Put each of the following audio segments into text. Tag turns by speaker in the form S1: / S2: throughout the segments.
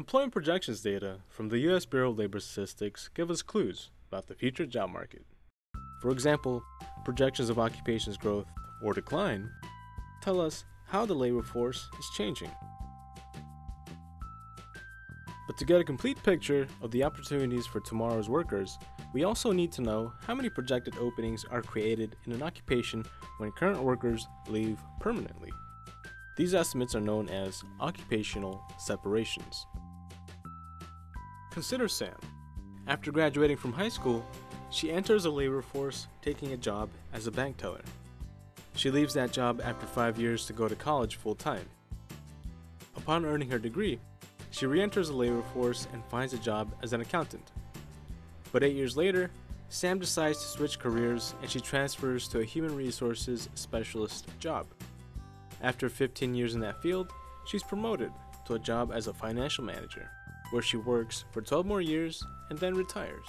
S1: Employment projections data from the U.S. Bureau of Labor Statistics give us clues about the future job market. For example, projections of occupations growth or decline tell us how the labor force is changing. But to get a complete picture of the opportunities for tomorrow's workers, we also need to know how many projected openings are created in an occupation when current workers leave permanently. These estimates are known as occupational separations. Consider Sam. After graduating from high school, she enters the labor force taking a job as a bank teller. She leaves that job after five years to go to college full time. Upon earning her degree, she re enters the labor force and finds a job as an accountant. But eight years later, Sam decides to switch careers and she transfers to a human resources specialist job. After 15 years in that field, she's promoted to a job as a financial manager, where she works for 12 more years and then retires.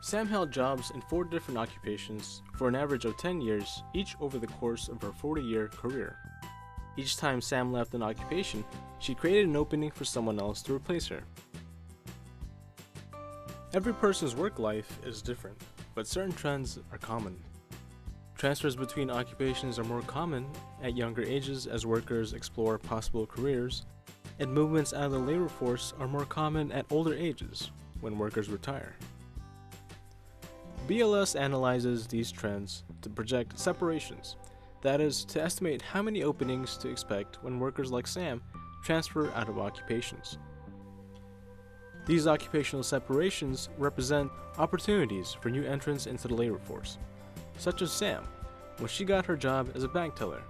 S1: Sam held jobs in four different occupations for an average of 10 years, each over the course of her 40 year career. Each time Sam left an occupation, she created an opening for someone else to replace her. Every person's work life is different, but certain trends are common. Transfers between occupations are more common at younger ages as workers explore possible careers, and movements out of the labor force are more common at older ages when workers retire. BLS analyzes these trends to project separations, that is, to estimate how many openings to expect when workers like Sam transfer out of occupations. These occupational separations represent opportunities for new entrants into the labor force such as Sam, when she got her job as a bank teller,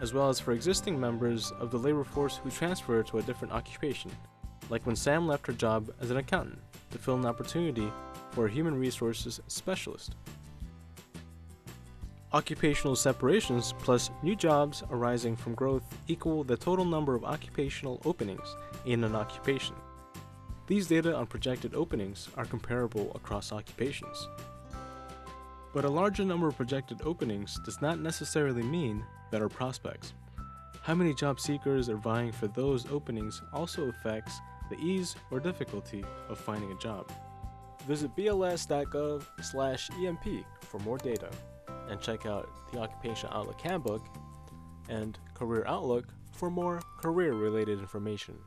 S1: as well as for existing members of the labor force who transfer to a different occupation, like when Sam left her job as an accountant to fill an opportunity for a human resources specialist. Occupational separations plus new jobs arising from growth equal the total number of occupational openings in an occupation. These data on projected openings are comparable across occupations. But a larger number of projected openings does not necessarily mean better prospects. How many job seekers are vying for those openings also affects the ease or difficulty of finding a job. Visit bls.gov/emp for more data and check out the Occupational Outlook Handbook and Career Outlook for more career-related information.